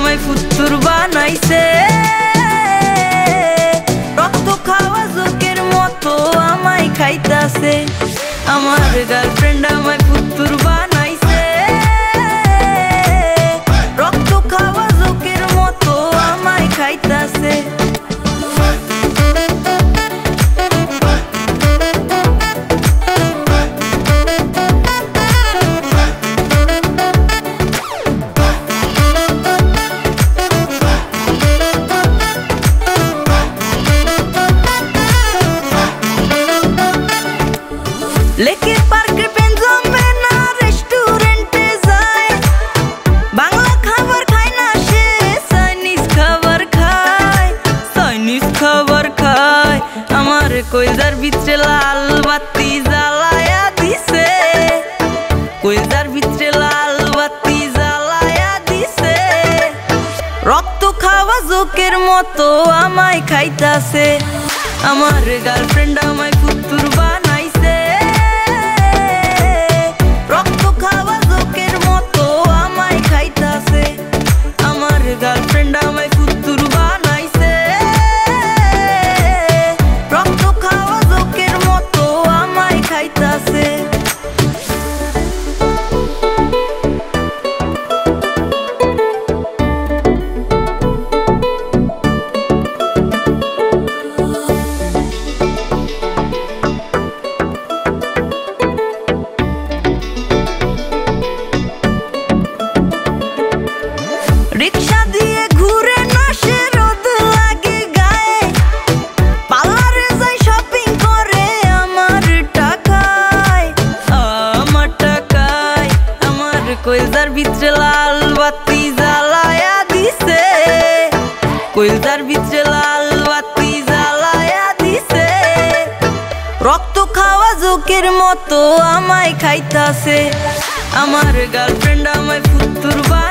আমায় ফুত্তুর বানাইছে। রক্ত খাওয়া জোকের মতো আমায় খাইতাছে। আমার গার্লফ্রেন্ড আমায় আমার কইজার ভিতরে লাল বাতি জ্বালায়া দিছে। কইজার ভিতরে লাল বাতি জ্বালায়া দিছে। রক্ত খাওয়া জোকের মতো আমায় খাইতাছে। আমার গার্লফ্রেন্ড আমায় ভিতরে লাল বাতি জ্বালায়া দিছে। ভিতরে লাল বাতি জ্বালায়া দিছে। রক্ত খাওয়া জোকের মতো আমায় খাইতাছে। আমার গার্লফ্রেন্ড আমায় ফুতুর বানাইছে।